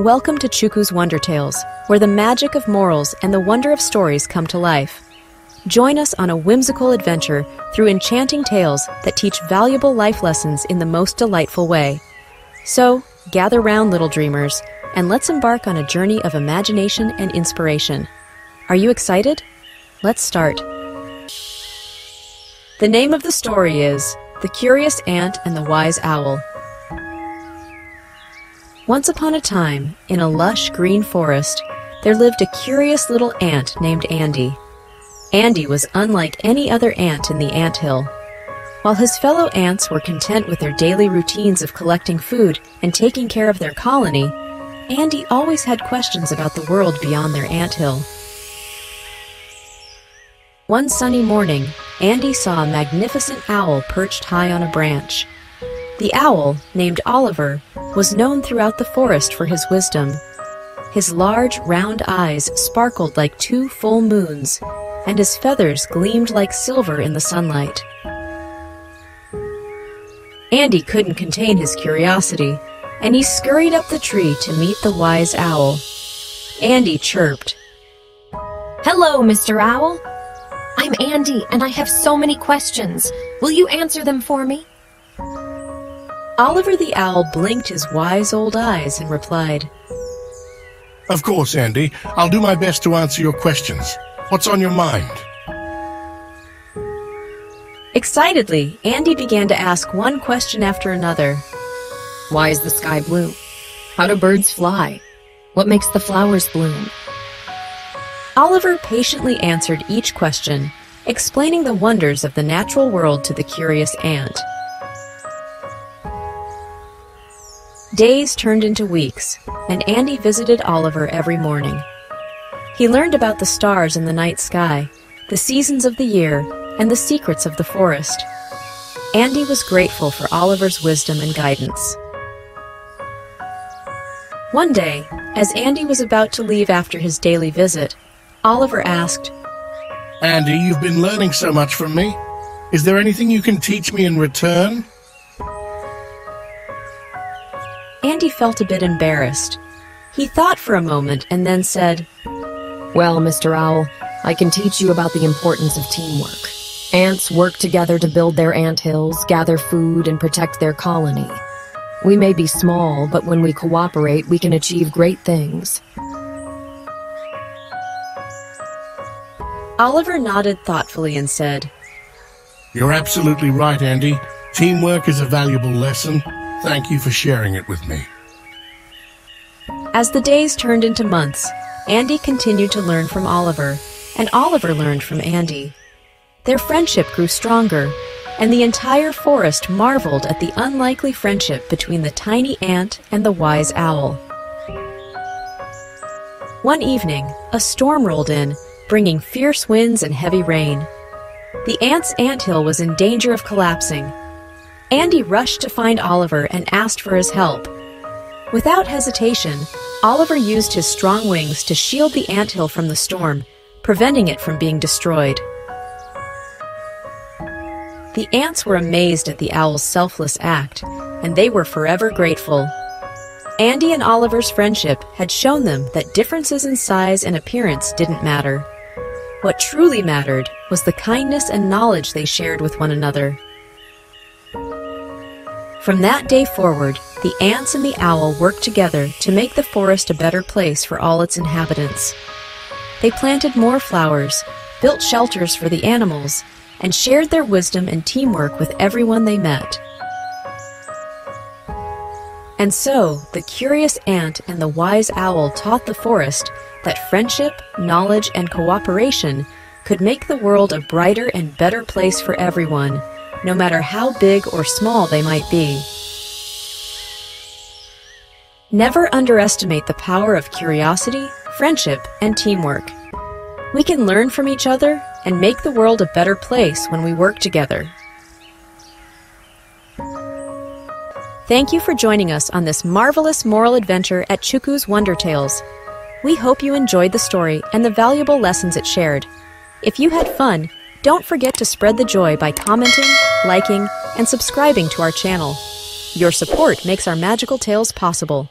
Welcome to Chuku's Wonder Tales, where the magic of morals and the wonder of stories come to life. Join us on a whimsical adventure through enchanting tales that teach valuable life lessons in the most delightful way. So, gather round, little dreamers, and let's embark on a journey of imagination and inspiration. Are you excited? Let's start. The name of the story is The Curious Ant and the Wise Owl. Once upon a time, in a lush green forest, there lived a curious little ant named Andy. Andy was unlike any other ant in the ant hill. While his fellow ants were content with their daily routines of collecting food and taking care of their colony, Andy always had questions about the world beyond their ant hill. One sunny morning, Andy saw a magnificent owl perched high on a branch. The owl, named Oliver, was known throughout the forest for his wisdom. His large, round eyes sparkled like two full moons, and his feathers gleamed like silver in the sunlight. Andy couldn't contain his curiosity, and he scurried up the tree to meet the wise owl. Andy chirped. Hello, Mr. Owl. I'm Andy, and I have so many questions. Will you answer them for me? Oliver the owl blinked his wise old eyes and replied, Of course, Andy. I'll do my best to answer your questions. What's on your mind? Excitedly, Andy began to ask one question after another. Why is the sky blue? How do birds fly? What makes the flowers bloom? Oliver patiently answered each question, explaining the wonders of the natural world to the curious ant. Days turned into weeks, and Andy visited Oliver every morning. He learned about the stars in the night sky, the seasons of the year, and the secrets of the forest. Andy was grateful for Oliver's wisdom and guidance. One day, as Andy was about to leave after his daily visit, Oliver asked, Andy, you've been learning so much from me. Is there anything you can teach me in return? Andy felt a bit embarrassed. He thought for a moment and then said, Well, Mr. Owl, I can teach you about the importance of teamwork. Ants work together to build their ant hills, gather food, and protect their colony. We may be small, but when we cooperate, we can achieve great things. Oliver nodded thoughtfully and said, You're absolutely right, Andy. Teamwork is a valuable lesson. Thank you for sharing it with me. As the days turned into months, Andy continued to learn from Oliver, and Oliver learned from Andy. Their friendship grew stronger, and the entire forest marveled at the unlikely friendship between the tiny ant and the wise owl. One evening, a storm rolled in, bringing fierce winds and heavy rain. The ant's anthill was in danger of collapsing. Andy rushed to find Oliver and asked for his help. Without hesitation, Oliver used his strong wings to shield the anthill from the storm, preventing it from being destroyed. The ants were amazed at the owl's selfless act, and they were forever grateful. Andy and Oliver's friendship had shown them that differences in size and appearance didn't matter. What truly mattered was the kindness and knowledge they shared with one another. From that day forward, the ants and the owl worked together to make the forest a better place for all its inhabitants. They planted more flowers, built shelters for the animals, and shared their wisdom and teamwork with everyone they met. And so, the curious ant and the wise owl taught the forest that friendship, knowledge, and cooperation could make the world a brighter and better place for everyone, no matter how big or small they might be. Never underestimate the power of curiosity, friendship, and teamwork. We can learn from each other and make the world a better place when we work together. Thank you for joining us on this marvelous moral adventure at Chuku's Wonder Tales. We hope you enjoyed the story and the valuable lessons it shared. If you had fun, don't forget to spread the joy by commenting, liking, and subscribing to our channel. Your support makes our magical tales possible.